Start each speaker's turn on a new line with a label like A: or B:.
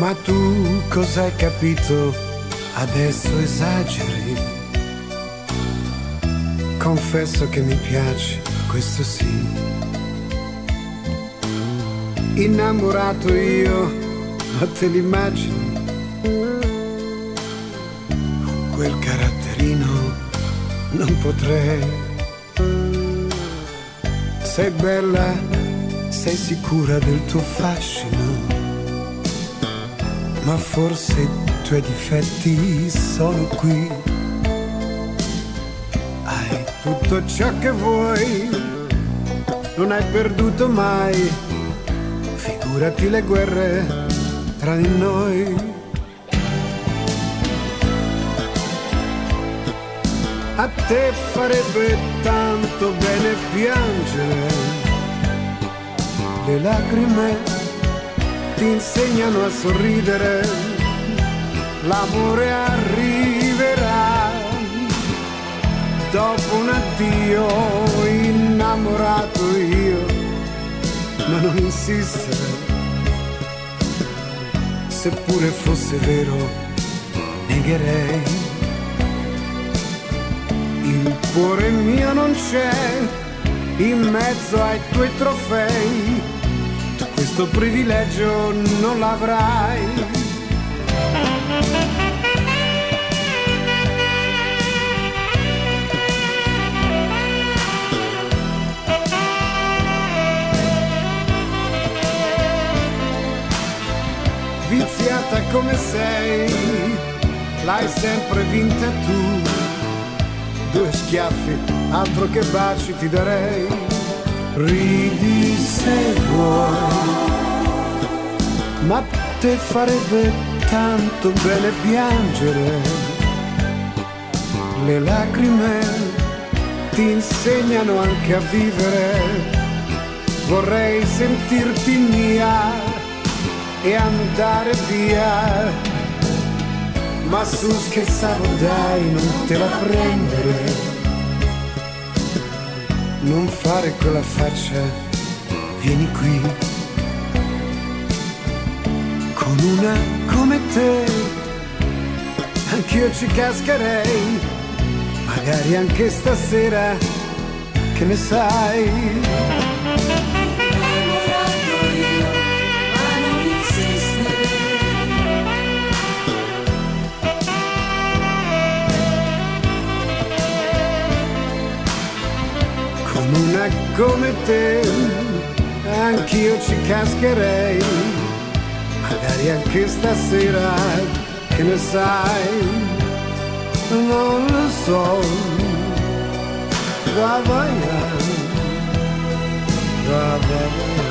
A: Ma tu cosa hai capito? Adesso esageri. Confesso che mi piace, questo sì. Innamorato io, ma te l'immagini? Con quel caratterino non potrei. Sei bella, sei sicura del tuo fascino ma forse i tuoi difetti sono qui. Hai tutto ciò che vuoi, non hai perduto mai, figurati le guerre tra di noi. A te farebbe tanto bene piangere le lacrime ti insegnano a sorridere, l'amore arriverà. Dopo un addio innamorato io, ma non insistere, seppure fosse vero, negherei. Il cuore mio non c'è in mezzo ai tuoi trofei questo privilegio non l'avrai. Viziata come sei, l'hai sempre vinta tu. Due schiaffi, altro che baci ti darei ridi se vuoi, ma te farebbe tanto bene piangere. Le lacrime ti insegnano anche a vivere. Vorrei sentirti mia e andare via. Ma su scherzavo dai, non te la prendere non fare quella faccia, vieni qui. Con una come te, anch'io ci cascherei, magari anche stasera, che ne sai? Una come te, anch'io ci cascherei, magari anche stasera, che ne sai, non lo so, va vai, va. Vai.